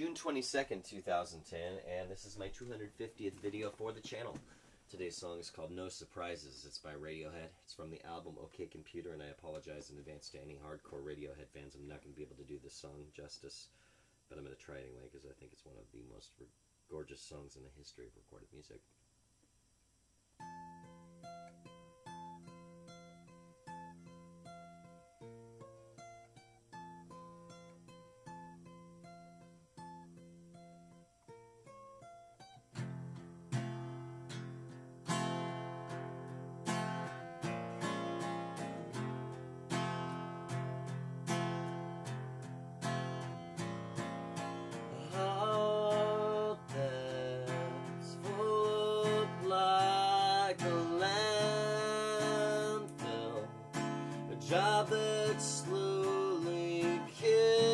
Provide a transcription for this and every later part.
June 22nd, 2010, and this is my 250th video for the channel. Today's song is called No Surprises. It's by Radiohead. It's from the album OK Computer, and I apologize in advance to any hardcore Radiohead fans. I'm not going to be able to do this song justice, but I'm going to try anyway because I think it's one of the most gorgeous songs in the history of recorded music. That slowly kills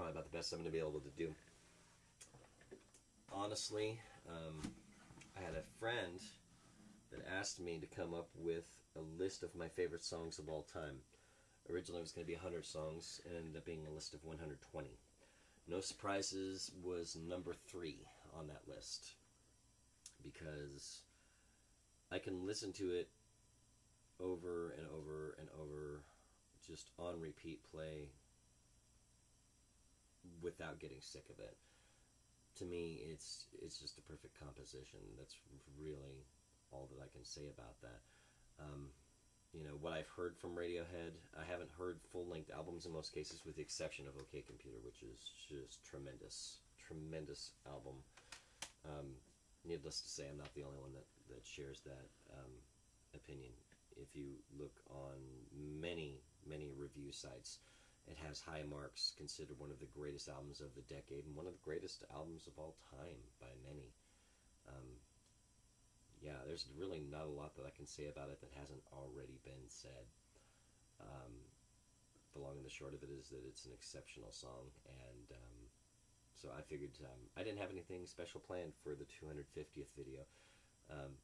probably about the best I'm going to be able to do. Honestly, um, I had a friend that asked me to come up with a list of my favorite songs of all time. Originally, it was going to be 100 songs, and ended up being a list of 120. No Surprises was number three on that list because I can listen to it over and over and over, just on repeat play without getting sick of it. To me, it's it's just a perfect composition. That's really all that I can say about that. Um, you know what I've heard from Radiohead. I haven't heard full length albums in most cases, with the exception of OK Computer, which is just tremendous, tremendous album. Um, needless to say, I'm not the only one that that shares that um, opinion. If you look on many many review sites, It has high marks, considered one of the greatest albums of the decade and one of the greatest albums of all time by many. Um, yeah, there's really not a lot that I can say about it that hasn't already been said. Um, the long and the short of it is that it's an exceptional song, and um, so I figured um, I didn't have anything special planned for the 250th video. Um,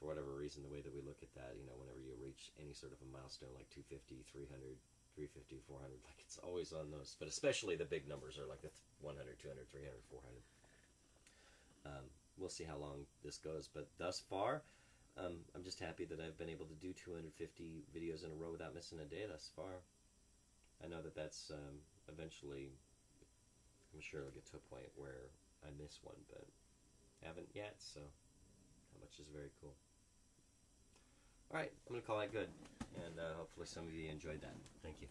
for whatever reason, the way that we look at that, you know, whenever you reach any sort of a milestone like 250, 300, 350, 400, like it's always on those, but especially the big numbers are like the 100, 200, 300, 400. Um, we'll see how long this goes, but thus far, um, I'm just happy that I've been able to do 250 videos in a row without missing a day thus far. I know that that's um, eventually, I'm sure it'll get to a point where I miss one, but haven't yet, so that much is very cool. All right, I'm going to call that good, and uh, hopefully some of you enjoyed that. Thank you.